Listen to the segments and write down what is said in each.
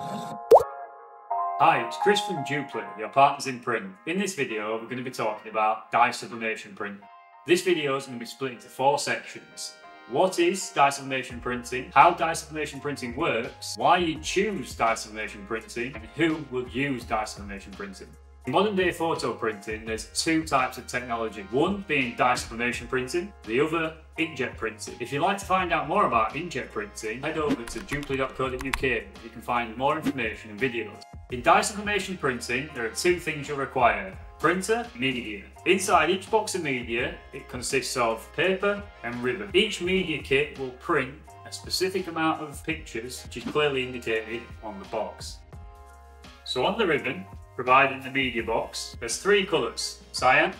Hi, it's Chris from Dupli, your partners in print. In this video, we're going to be talking about dye sublimation print. This video is going to be split into four sections. What is dye sublimation printing, how dye sublimation printing works, why you choose dye sublimation printing, and who will use dye sublimation printing. In modern day photo printing, there's two types of technology. One being dye sublimation printing, the other inkjet printing. If you'd like to find out more about inkjet printing, head over to dupli.co.uk. You can find more information and videos. In dye sublimation printing, there are two things you'll require. Printer, media. Inside each box of media, it consists of paper and ribbon. Each media kit will print a specific amount of pictures, which is clearly indicated on the box. So on the ribbon, provided in the media box, there's three colours, cyan,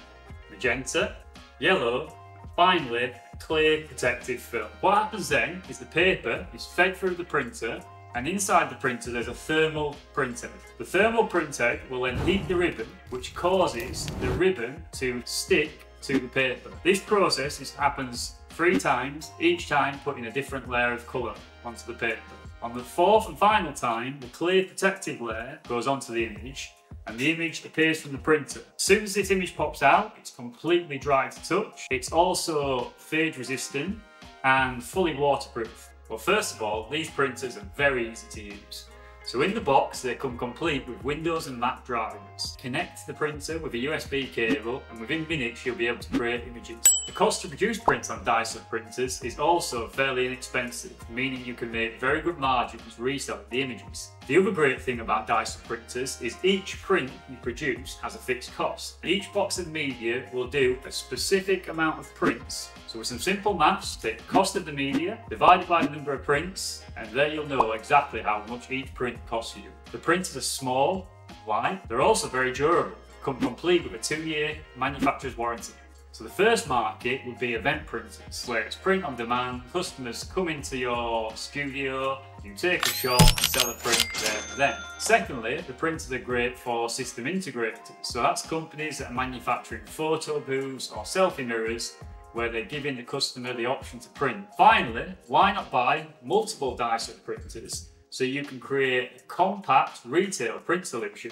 magenta, yellow, finally clear protective film. What happens then is the paper is fed through the printer and inside the printer there's a thermal printhead. The thermal printhead will then heat the ribbon which causes the ribbon to stick to the paper. This process is, happens three times, each time putting a different layer of colour onto the paper. On the fourth and final time, the clear protective layer goes onto the image and the image appears from the printer. As soon as this image pops out, it's completely dry to touch. It's also fade resistant and fully waterproof. Well, first of all, these printers are very easy to use. So in the box, they come complete with Windows and Mac drivers. Connect the printer with a USB cable and within minutes you'll be able to create images. The cost to produce prints on dye-sub printers is also fairly inexpensive, meaning you can make very good margins reselling the images. The other great thing about dye-sub printers is each print you produce has a fixed cost. And Each box of media will do a specific amount of prints. So with some simple maths, take the cost of the media, divided by the number of prints, and there you'll know exactly how much each print costs you. The printers are small, light, they're also very durable, come complete with a two-year manufacturer's warranty. So the first market would be event printers, where it's print on demand, customers come into your studio, you take a shot and sell a print there and then. Secondly, the printers are great for system integrators. So that's companies that are manufacturing photo booths or selfie mirrors where they're giving the customer the option to print. Finally, why not buy multiple dye-sub printers so you can create a compact retail print solution?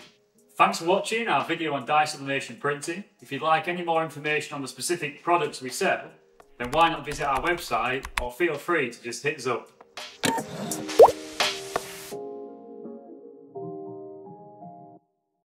Thanks for watching our video on dye sublimation printing. If you'd like any more information on the specific products we sell, then why not visit our website or feel free to just hit us up.